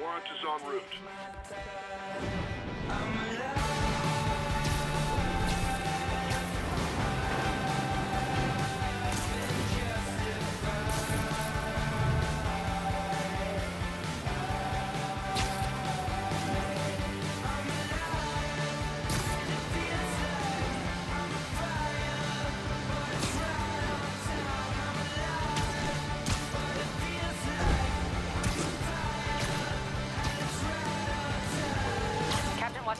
Warrant is en route.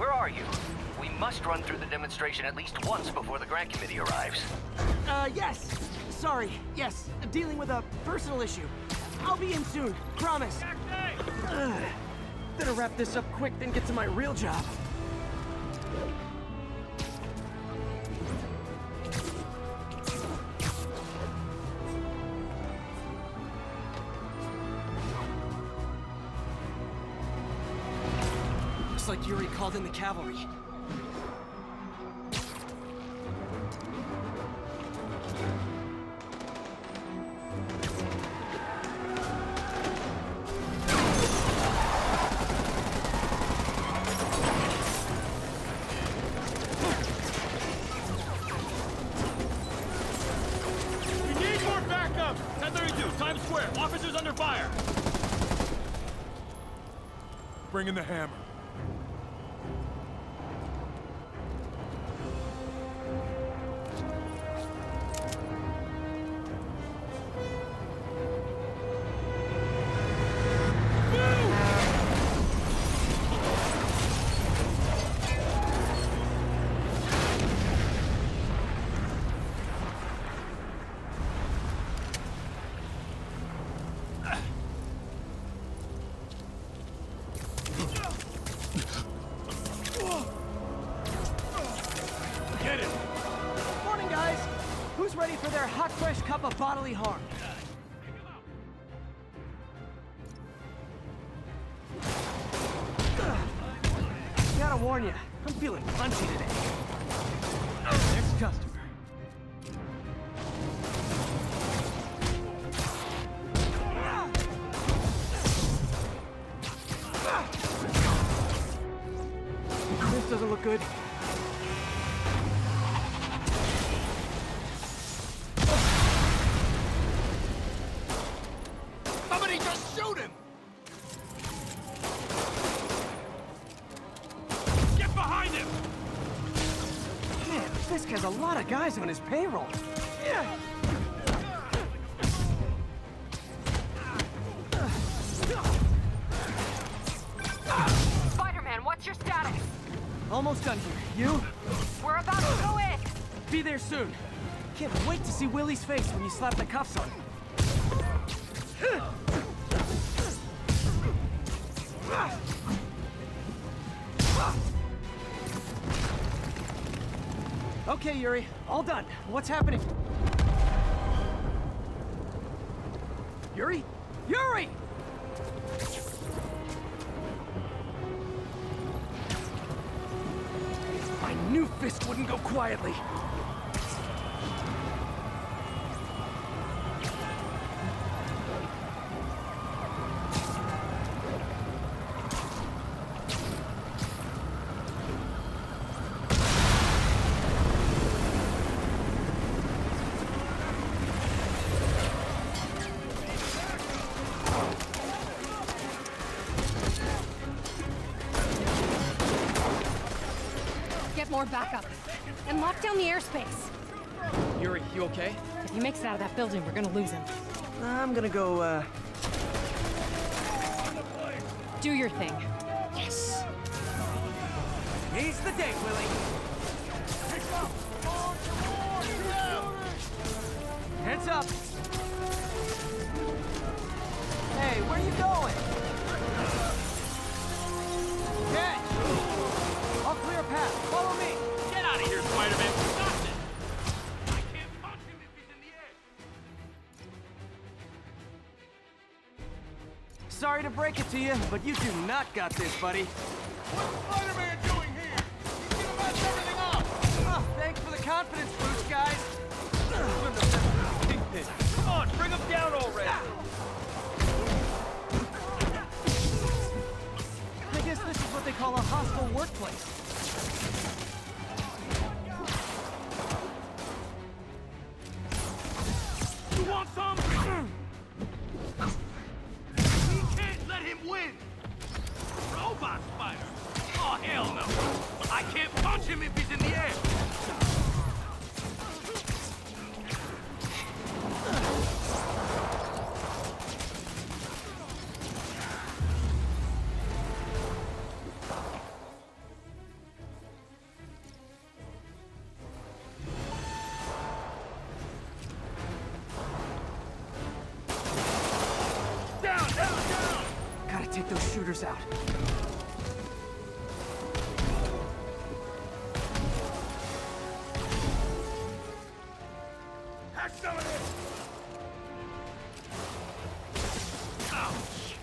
where are you? We must run through the demonstration at least once before the grant committee arrives. Uh, yes. Sorry. Yes. I'm Dealing with a personal issue. I'll be in soon. Promise. Ugh. Better wrap this up quick, then get to my real job. Yuri in the cavalry. We need more backup! 1032, Times Square. Officers under fire. Bring in the hammer. Fresh cup of bodily harm? Shoot him! Get behind him! Man, Fisk has a lot of guys on his payroll. Yeah. Spider-Man, what's your status? Almost done here. You? We're about to go in! Be there soon. Can't wait to see Willie's face when you slap the cuffs on him. Okay, Yuri. All done. What's happening? Yuri? Yuri! I knew Fisk wouldn't go quietly. Get more backup. And lock down the airspace. Yuri, you okay? If he makes it out of that building, we're gonna lose him. I'm gonna go, uh... Do your thing. Yes! He's the day, Willie! Heads up! Hey, where are you going? Catch! I'll clear a path. Follow me! Sorry to break it to you, but you do not got this, buddy. Shooters out. Ouch!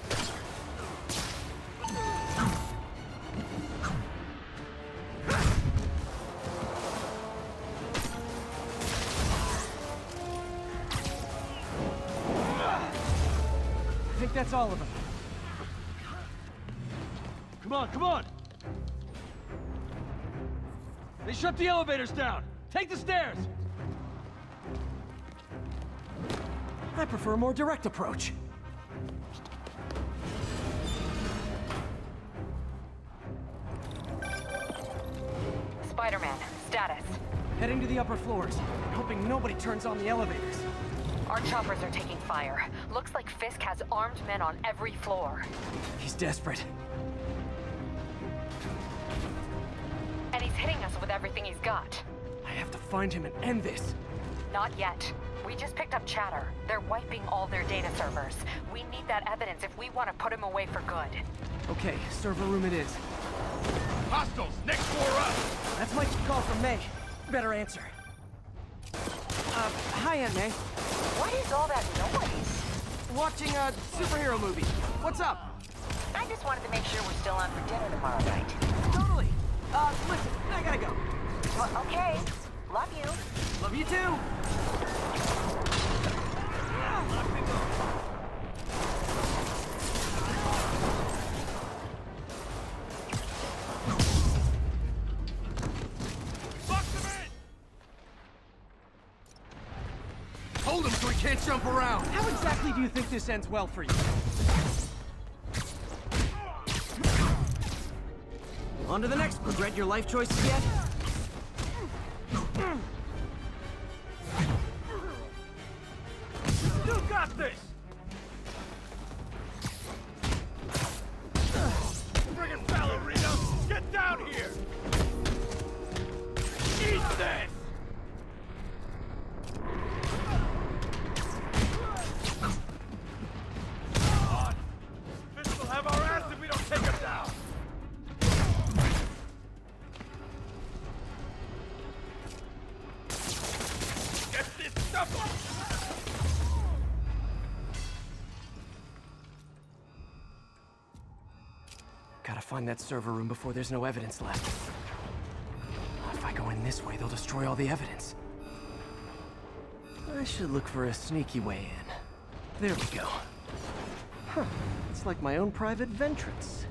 I think that's all of them. Come on, come on! They shut the elevators down! Take the stairs! I prefer a more direct approach. Spider-Man, status. Heading to the upper floors, hoping nobody turns on the elevators. Our choppers are taking fire. Looks like Fisk has armed men on every floor. He's desperate. Hitting us with everything he's got. I have to find him and end this. Not yet. We just picked up chatter. They're wiping all their data servers. We need that evidence if we want to put him away for good. Okay, server room it is. Hostiles, next floor up! That's my call from May. Better answer. Uh, hi, Aunt May. What is all that noise? Watching a superhero movie. What's up? I just wanted to make sure we're still on for dinner tomorrow night. Totally. Uh, listen, I gotta go. Well, okay. Love you. Love you too. Box him in! Hold him so he can't jump around! How exactly do you think this ends well for you? On to the next. Regret your life choices yet? You got this! Gotta find that server room before there's no evidence left. If I go in this way, they'll destroy all the evidence. I should look for a sneaky way in. There we go. Huh. It's like my own private ventrance.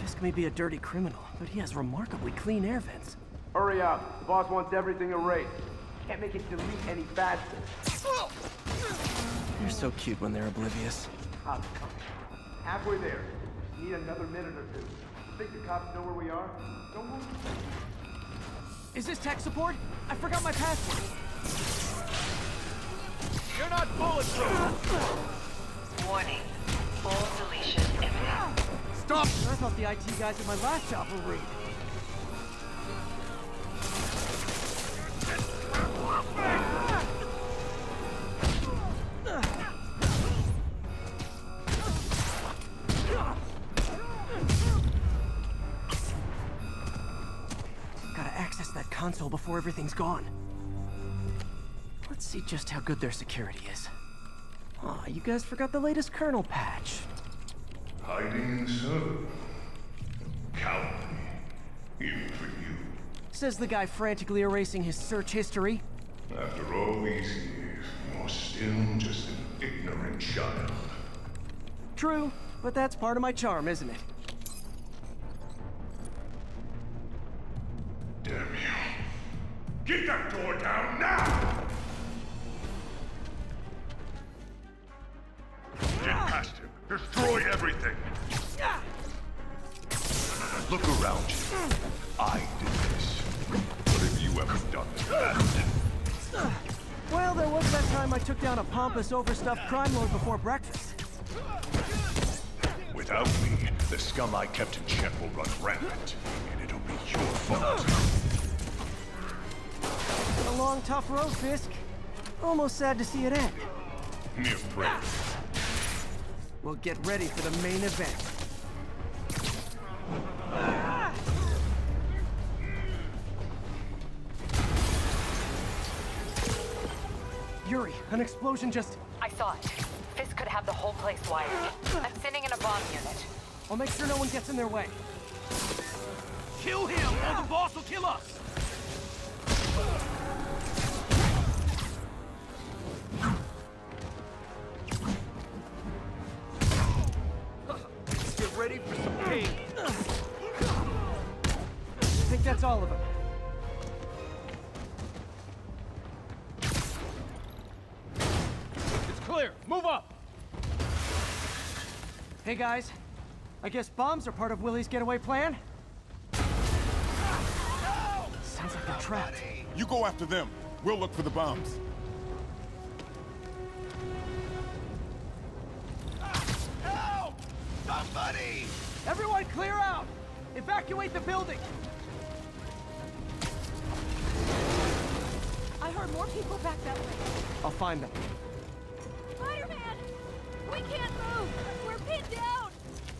Fisk may be a dirty criminal, but he has remarkably clean air vents. Hurry up. The boss wants everything erased. Can't make it delete any faster. They're so cute when they're oblivious. I'm coming. Halfway there. Need another minute or two. think the cops know where we are? Don't move. Is this tech support? I forgot my password. You're not bulletproof! Warning. Full deletion imminent. Stop! I thought the IT guys at my last job were rude. Gotta access that console before everything's gone. Let's see just how good their security is. Aw, you guys forgot the latest kernel patch. Hiding so. Cowardly. Even for you. Says the guy frantically erasing his search history. After all these years, you're still just an ignorant child. True, but that's part of my charm, isn't it? Time I took down a pompous, overstuffed crime lord before breakfast. Without me, the scum I kept in check will run rampant. And it'll be your fault. Been a long, tough road, Fisk. Almost sad to see it end. Mere prey. We'll get ready for the main event. An explosion just... I saw it. Fisk could have the whole place wired. I'm sending in a bomb unit. I'll make sure no one gets in their way. Kill him, or the boss will kill us! Hey guys, I guess bombs are part of Willie's getaway plan? Sounds like they're trapped. You go after them. We'll look for the bombs. Help! Somebody! Everyone clear out! Evacuate the building! I heard more people back that way. I'll find them.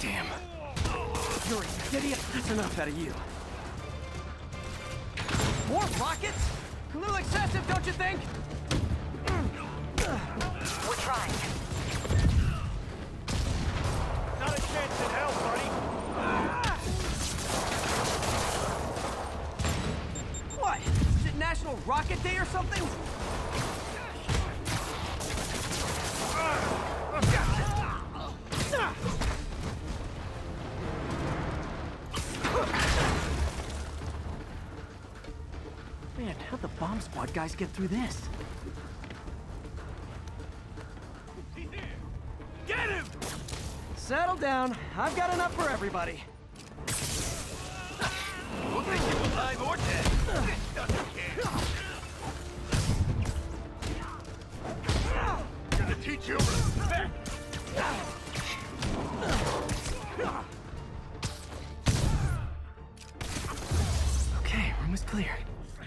Damn. Yuri, idiot. That's enough out of you. More rockets? A little excessive, don't you think? We're trying. guys get through this? Get him! Settle down. I've got enough for everybody. We'll take you alive or dead. This doesn't. Gonna teach you respect! Okay, room is clear.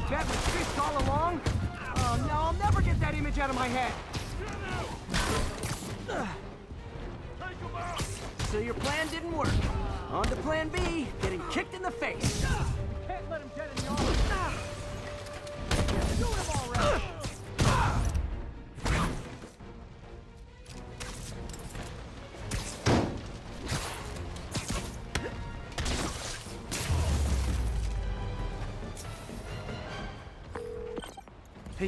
Guys were with Fisk all along? Oh no, I'll never get that image out of my head. So your plan didn't work. On to plan B, getting kicked in the face. Can't let him get in armor. Shoot him already!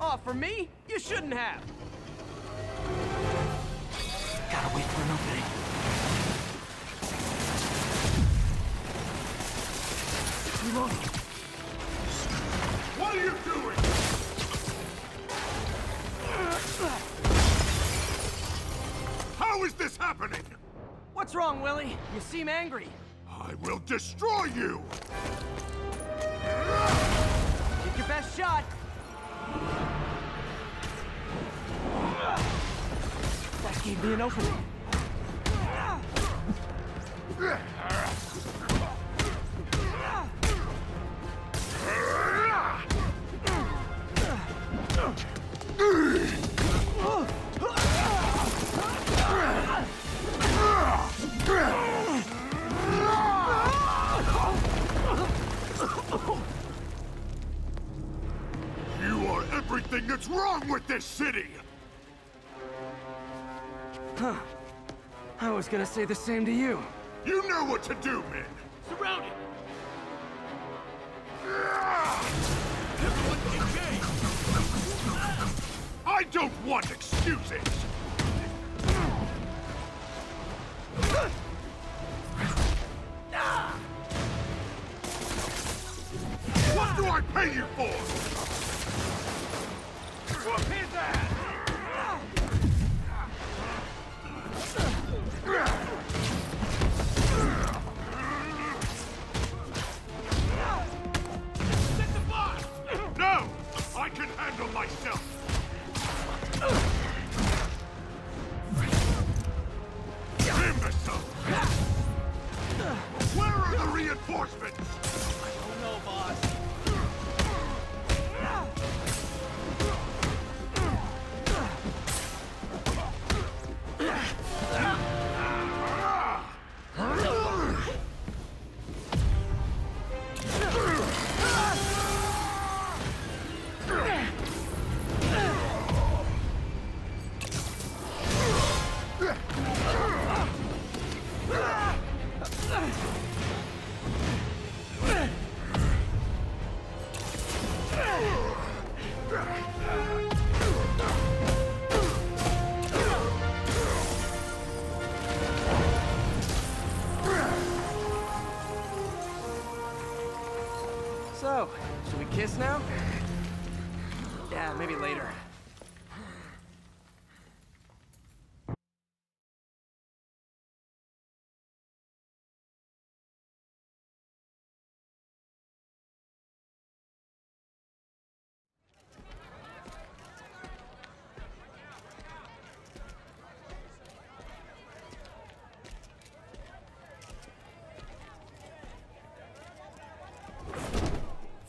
Oh, for me? You shouldn't have. Gotta wait for an opening. Reloading. What are you doing? How is this happening? What's wrong, Willie? You seem angry. I will destroy you! Take your best shot. That gave me an opening. You everything that's wrong with this city! I was gonna say the same to you. You know what to do, men! Surrounded! Everyone engage! I don't want excuses! What do I pay you for? Whoop his ass! So, should we kiss now? Yeah, maybe later.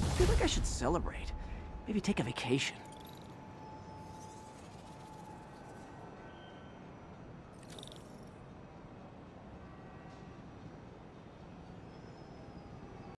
I feel like I should celebrate. Maybe take a vacation.